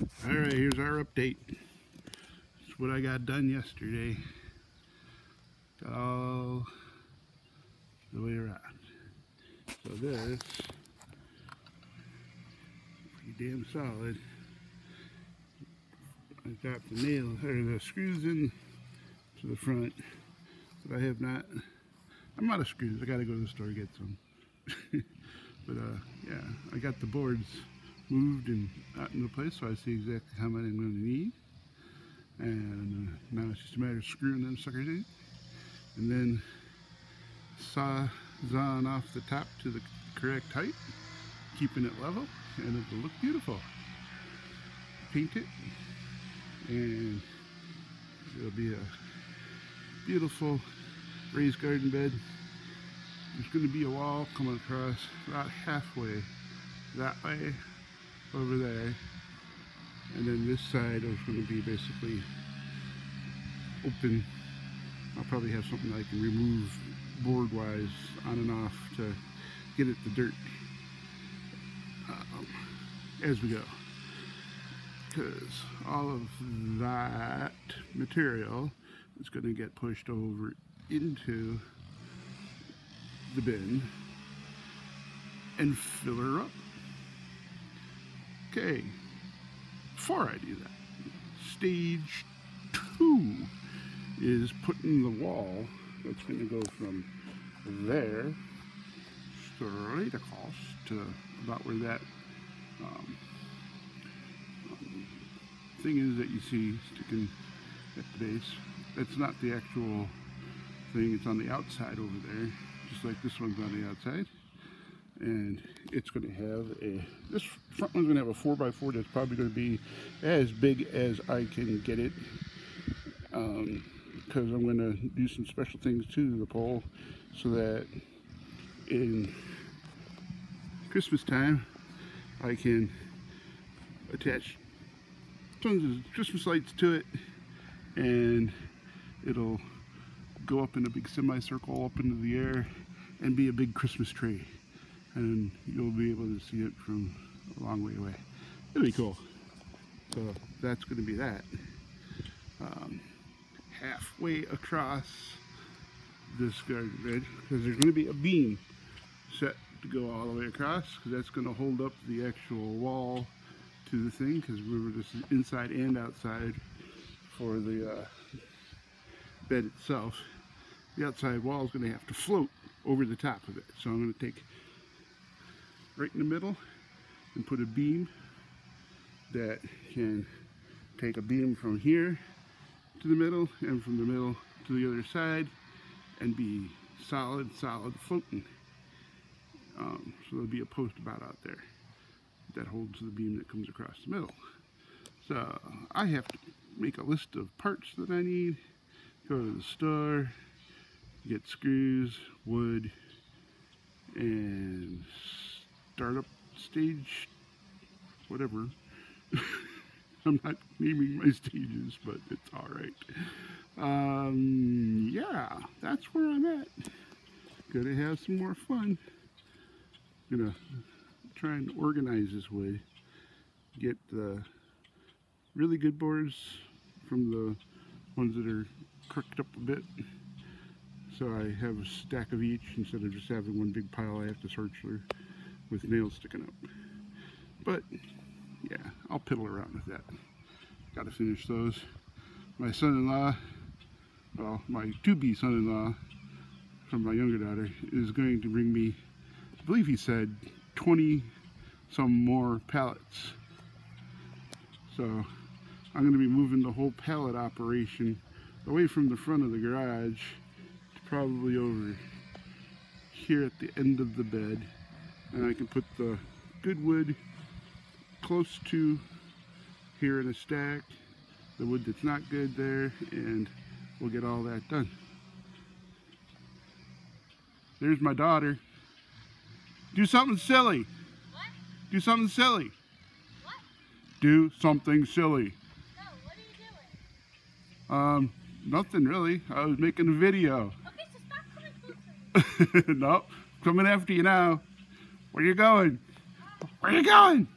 All right, here's our update. It's what I got done yesterday. Got all the way around. So this, pretty damn solid. I got the nail or the screws in to the front, but I have not. I'm out of screws. I got to go to the store and get some. but uh, yeah, I got the boards moved and out into place so I see exactly how many I'm going to need. And uh, now it's just a matter of screwing them suckers in. And then saw on off the top to the correct height, keeping it level, and it'll look beautiful. Paint it, and it'll be a beautiful raised garden bed. There's going to be a wall coming across about halfway that way over there. And then this side is going to be basically open. I'll probably have something I can remove board wise on and off to get at the dirt um, as we go. Because all of that material is going to get pushed over into the bin and fill her up Okay, before I do that, stage two is putting the wall that's going to go from there straight across to about where that um, thing is that you see sticking at the base. That's not the actual thing, it's on the outside over there, just like this one's on the outside and it's going to have a this front one's going to have a 4x4 that's probably going to be as big as I can get it. Because um, I'm going to do some special things to the pole so that in Christmas time I can attach tons of Christmas lights to it and it'll go up in a big semicircle up into the air and be a big Christmas tree and you'll be able to see it from a long way away. It'll be cool. So that's going to be that. Um, halfway across this garden bed because there's going to be a beam set to go all the way across because that's going to hold up the actual wall to the thing because we were just inside and outside for the uh, bed itself. The outside wall is going to have to float over the top of it. So I'm going to take right in the middle and put a beam that can take a beam from here to the middle and from the middle to the other side and be solid, solid floating. Um, so there'll be a post about out there that holds the beam that comes across the middle. So I have to make a list of parts that I need, go to the store, get screws, wood, and startup stage, whatever. I'm not naming my stages, but it's all right. Um, yeah, that's where I'm at. Gonna have some more fun. Gonna try and organize this way. Get the really good boards from the ones that are crooked up a bit. So I have a stack of each instead of just having one big pile I have to search through with nails sticking up. But yeah, I'll piddle around with that. Got to finish those. My son-in-law, well, my to-be son-in-law from my younger daughter is going to bring me, I believe he said, 20 some more pallets. So I'm going to be moving the whole pallet operation away from the front of the garage to probably over here at the end of the bed and I can put the good wood close to here in a stack the wood that's not good there and we'll get all that done. There's my daughter. Do something silly. What? do something silly. What? do something silly. No what are you doing? Um nothing really. I was making a video. Okay so stop coming closer nope. Coming after you now where you going? Where you going?